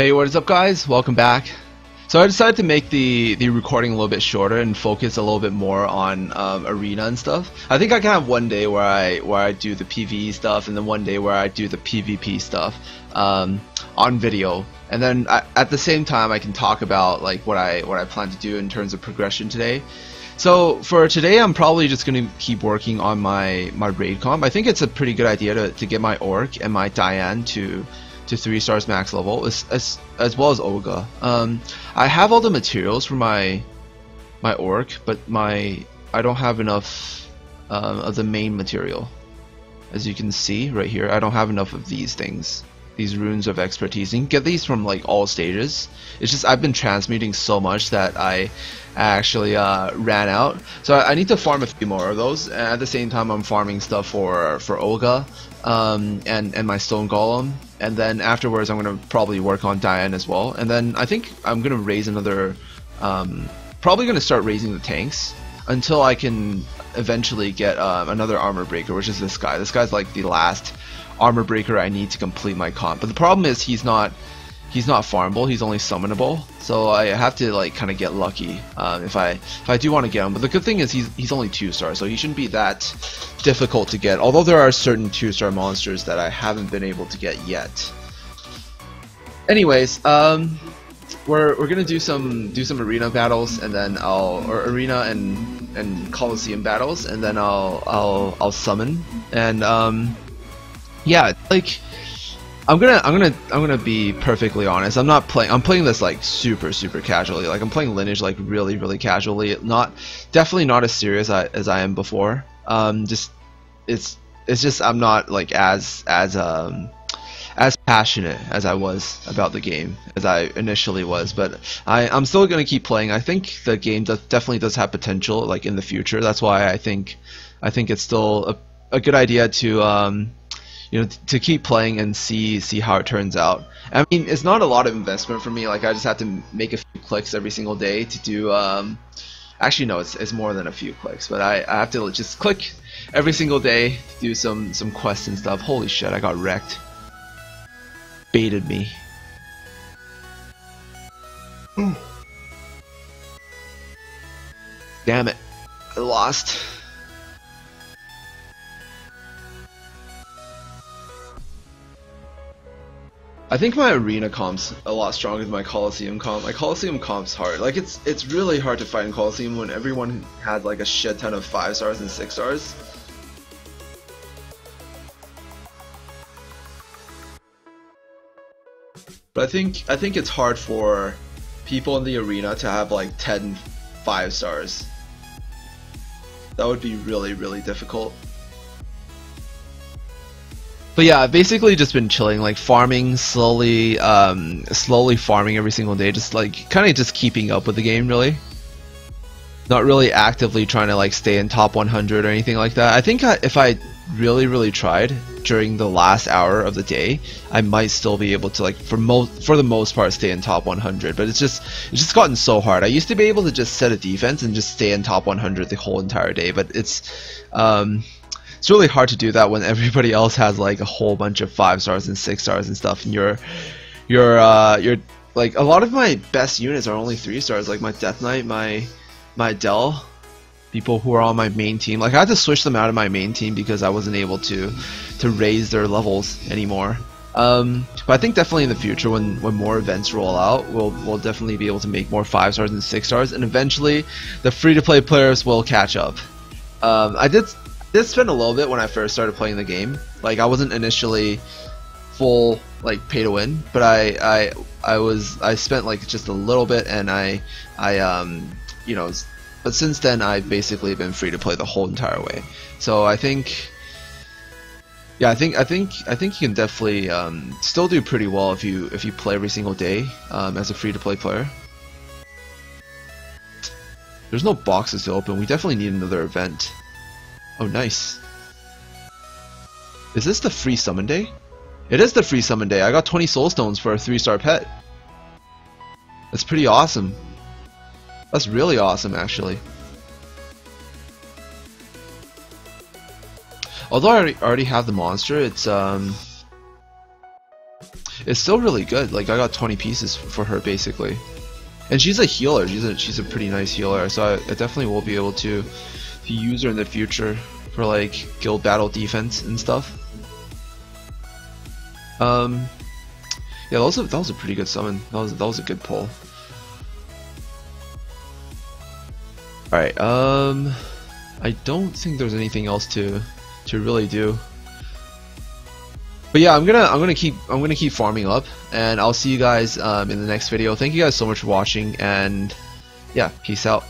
Hey, what is up guys? Welcome back. So I decided to make the, the recording a little bit shorter and focus a little bit more on um, arena and stuff. I think I can have one day where I where I do the PvE stuff and then one day where I do the PvP stuff um, on video. And then I, at the same time I can talk about like what I what I plan to do in terms of progression today. So for today, I'm probably just going to keep working on my, my raid comp. I think it's a pretty good idea to, to get my Orc and my Diane to to 3 stars max level, as, as, as well as Olga. Um, I have all the materials for my my Orc, but my I don't have enough um, of the main material. As you can see right here, I don't have enough of these things these runes of expertise. You can get these from like all stages. It's just I've been transmuting so much that I actually uh, ran out. So I, I, need to farm a few more of those. And at the same time, I'm farming stuff for for Olga um, and and my stone golem. And then afterwards, I'm gonna probably work on Diane as well. And then I think I'm gonna raise another. Um, probably gonna start raising the tanks until I can eventually get um, another armor breaker, which is this guy. This guy's like the last armor breaker I need to complete my comp. But the problem is he's not he's not farmable. He's only summonable. So I have to like kind of get lucky um, if I if I do want to get him. But the good thing is he's he's only two stars, so he shouldn't be that difficult to get. Although there are certain two star monsters that I haven't been able to get yet. Anyways, um, we're we're gonna do some do some arena battles and then I'll or arena and and Coliseum battles and then I'll I'll I'll summon and um yeah, like I'm gonna I'm gonna I'm gonna be perfectly honest. I'm not playing. I'm playing this like super super casually. Like I'm playing Lineage like really really casually. Not definitely not as serious as I am before. Um, just it's it's just I'm not like as as um as passionate as I was about the game as I initially was. But I I'm still gonna keep playing. I think the game does, definitely does have potential like in the future. That's why I think I think it's still a, a good idea to um you know, to keep playing and see see how it turns out. I mean, it's not a lot of investment for me. Like I just have to make a few clicks every single day to do. Um, actually, no, it's, it's more than a few clicks, but I, I have to just click every single day to do some some quests and stuff. Holy shit, I got wrecked. Baited me. Damn it, I lost. I think my arena comp's a lot stronger than my Coliseum comp. My Coliseum comp's hard. Like it's it's really hard to fight in Coliseum when everyone had like a shit ton of five stars and six stars. But I think I think it's hard for people in the arena to have like 10 five stars. That would be really really difficult. But yeah, I've basically just been chilling, like farming slowly, um, slowly farming every single day, just like kind of just keeping up with the game, really. Not really actively trying to like stay in top 100 or anything like that. I think I, if I really, really tried during the last hour of the day, I might still be able to like for most, for the most part, stay in top 100. But it's just, it's just gotten so hard. I used to be able to just set a defense and just stay in top 100 the whole entire day, but it's, um, it's really hard to do that when everybody else has like a whole bunch of five stars and six stars and stuff, and you're you're uh, you're like a lot of my best units are only three stars, like my Death Knight, my my Dell, people who are on my main team. Like I had to switch them out of my main team because I wasn't able to to raise their levels anymore. Um, but I think definitely in the future, when when more events roll out, we'll we'll definitely be able to make more five stars and six stars, and eventually the free to play players will catch up. Um, I did did spend a little bit when I first started playing the game. Like I wasn't initially full like pay to win, but I I I was I spent like just a little bit and I I um you know but since then I've basically been free to play the whole entire way. So I think yeah, I think I think I think you can definitely um, still do pretty well if you if you play every single day um, as a free to play player. There's no boxes to open. We definitely need another event. Oh, nice. Is this the free summon day? It is the free summon day. I got 20 soul stones for a 3-star pet. That's pretty awesome. That's really awesome, actually. Although I already have the monster, it's um, it's still really good. Like I got 20 pieces for her basically, and she's a healer. She's a she's a pretty nice healer. So I, I definitely will be able to use her in the future for like guild battle defense and stuff. Um, yeah, that was a, that was a pretty good summon. That was that was a good pull. All right. Um, I don't think there's anything else to to really do. But yeah, I'm gonna I'm gonna keep I'm gonna keep farming up, and I'll see you guys um, in the next video. Thank you guys so much for watching, and yeah, peace out.